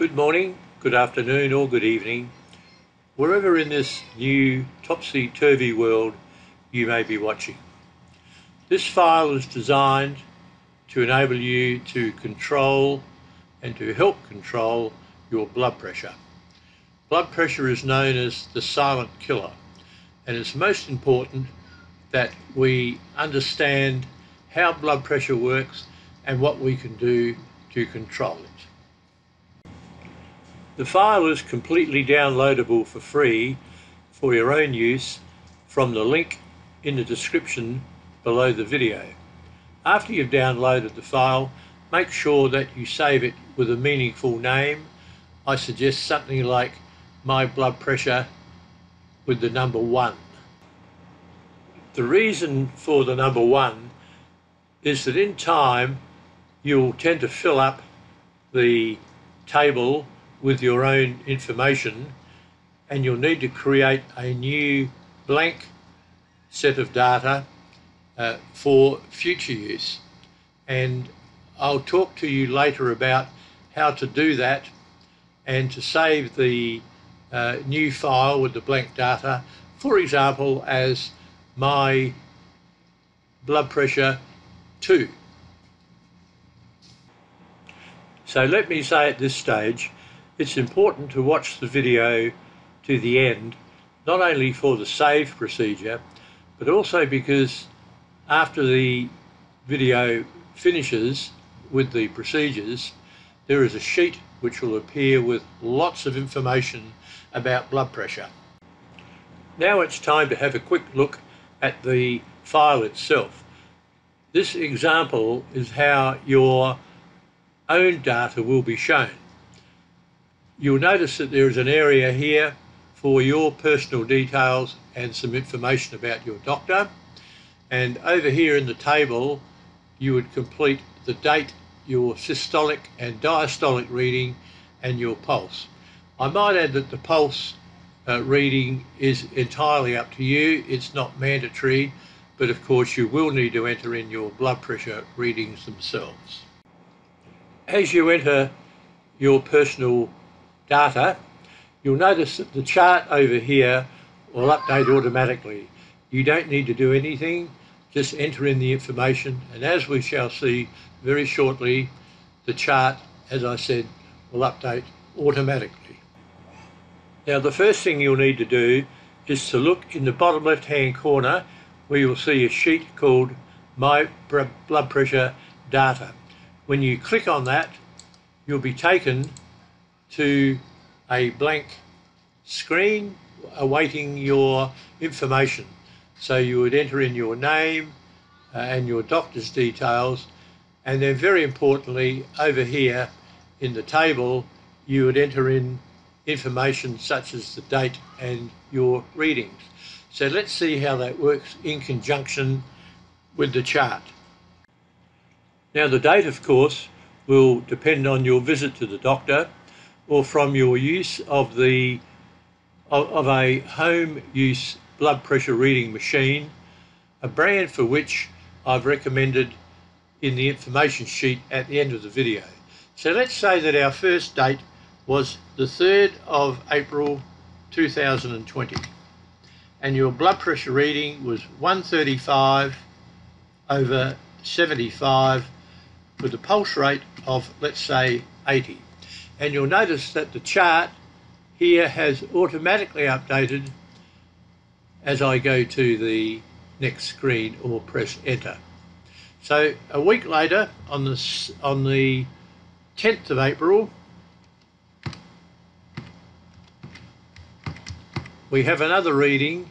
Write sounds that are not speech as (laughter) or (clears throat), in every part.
Good morning, good afternoon, or good evening, wherever in this new topsy-turvy world you may be watching. This file is designed to enable you to control and to help control your blood pressure. Blood pressure is known as the silent killer and it's most important that we understand how blood pressure works and what we can do to control it. The file is completely downloadable for free for your own use from the link in the description below the video. After you've downloaded the file, make sure that you save it with a meaningful name. I suggest something like my blood pressure with the number one. The reason for the number one is that in time you'll tend to fill up the table with your own information and you'll need to create a new blank set of data uh, for future use. And I'll talk to you later about how to do that and to save the uh, new file with the blank data, for example, as my blood pressure 2. So let me say at this stage it's important to watch the video to the end, not only for the save procedure, but also because after the video finishes with the procedures, there is a sheet which will appear with lots of information about blood pressure. Now it's time to have a quick look at the file itself. This example is how your own data will be shown. You'll notice that there is an area here for your personal details and some information about your doctor. And over here in the table, you would complete the date, your systolic and diastolic reading, and your pulse. I might add that the pulse uh, reading is entirely up to you. It's not mandatory, but of course you will need to enter in your blood pressure readings themselves. As you enter your personal data, you'll notice that the chart over here will update automatically. You don't need to do anything, just enter in the information and as we shall see very shortly, the chart, as I said, will update automatically. Now the first thing you'll need to do is to look in the bottom left hand corner where you'll see a sheet called My Blood Pressure Data. When you click on that, you'll be taken to a blank screen awaiting your information. So you would enter in your name uh, and your doctor's details and then very importantly over here in the table you would enter in information such as the date and your readings. So let's see how that works in conjunction with the chart. Now the date of course will depend on your visit to the doctor or from your use of the of, of a home use blood pressure reading machine, a brand for which I've recommended in the information sheet at the end of the video. So let's say that our first date was the 3rd of April 2020 and your blood pressure reading was 135 over 75 with a pulse rate of let's say 80 and you'll notice that the chart here has automatically updated as I go to the next screen or press enter. So a week later on the, on the 10th of April we have another reading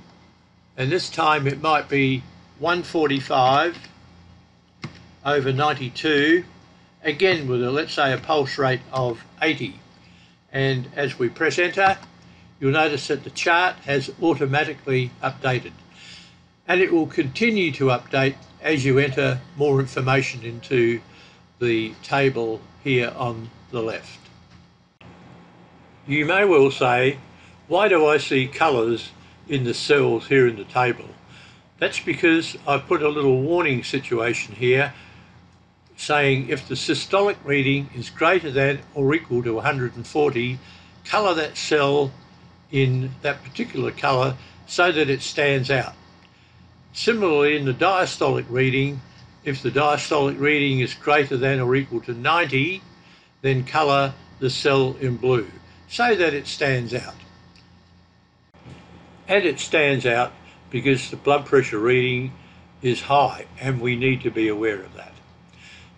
and this time it might be 145 over 92 again with a let's say a pulse rate of 80 and as we press enter you'll notice that the chart has automatically updated and it will continue to update as you enter more information into the table here on the left. You may well say why do I see colours in the cells here in the table? That's because I've put a little warning situation here saying if the systolic reading is greater than or equal to 140, colour that cell in that particular colour so that it stands out. Similarly, in the diastolic reading, if the diastolic reading is greater than or equal to 90, then colour the cell in blue so that it stands out. And it stands out because the blood pressure reading is high and we need to be aware of that.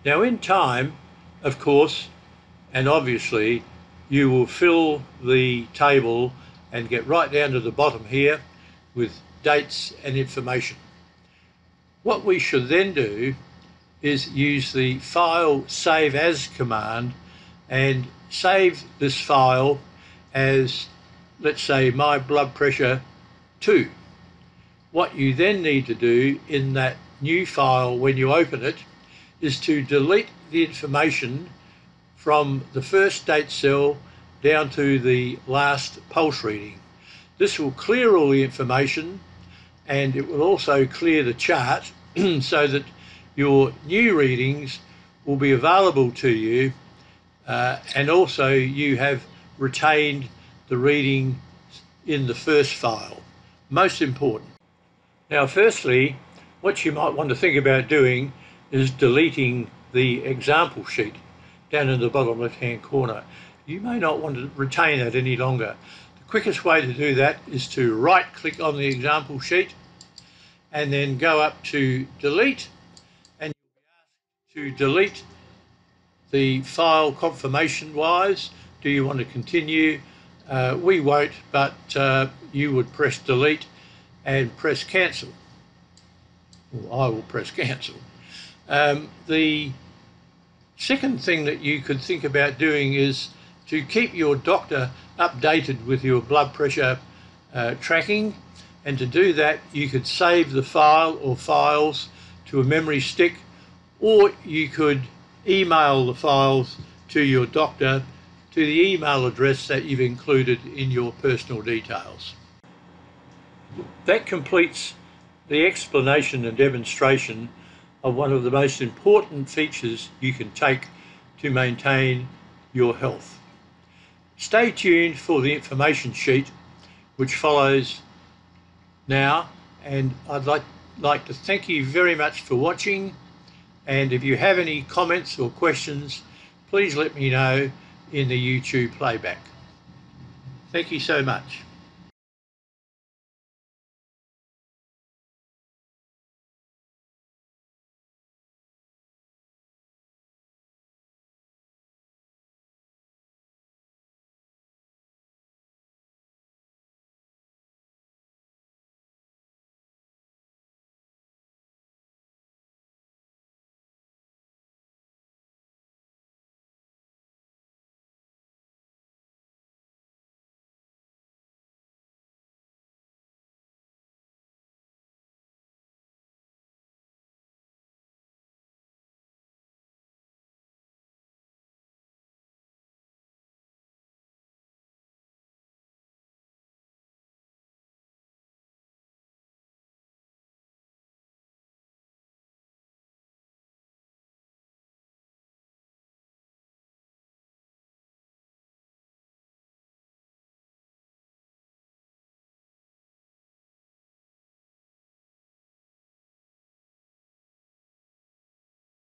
Now in time, of course, and obviously, you will fill the table and get right down to the bottom here with dates and information. What we should then do is use the file save as command and save this file as let's say my blood pressure 2. What you then need to do in that new file when you open it is to delete the information from the first date cell down to the last pulse reading. This will clear all the information and it will also clear the chart (clears throat) so that your new readings will be available to you uh, and also you have retained the reading in the first file. Most important. Now firstly, what you might want to think about doing is deleting the example sheet down in the bottom left hand corner. You may not want to retain that any longer. The quickest way to do that is to right click on the example sheet and then go up to delete and to delete the file confirmation wise. Do you want to continue? Uh, we won't, but uh, you would press delete and press cancel. Well, I will press cancel. Um, the second thing that you could think about doing is to keep your doctor updated with your blood pressure uh, tracking and to do that you could save the file or files to a memory stick or you could email the files to your doctor to the email address that you've included in your personal details. That completes the explanation and demonstration of one of the most important features you can take to maintain your health. Stay tuned for the information sheet which follows now and I'd like, like to thank you very much for watching and if you have any comments or questions please let me know in the YouTube playback. Thank you so much.